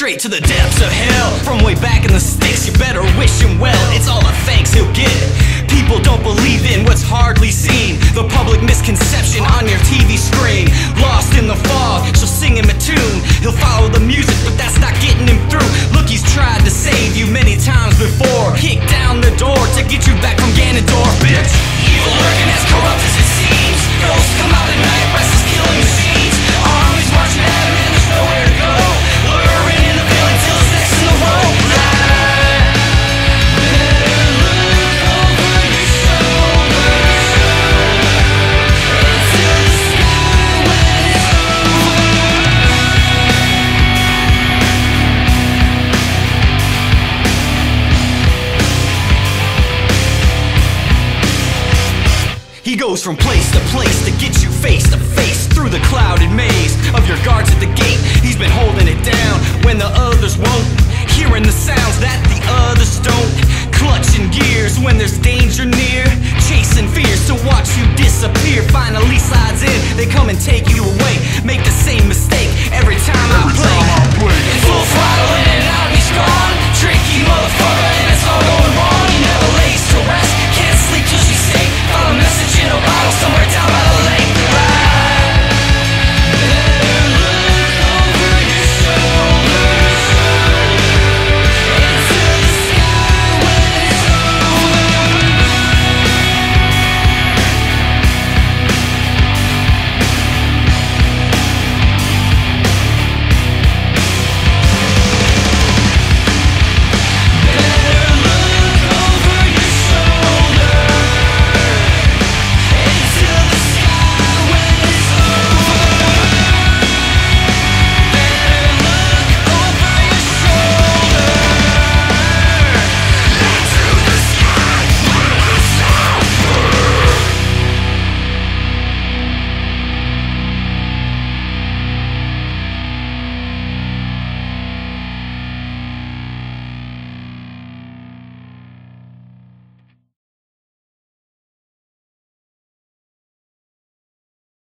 straight to the depths of hell. From way back in the sticks, you better wish him well. It's He goes from place to place to get you face to face through the clouded maze.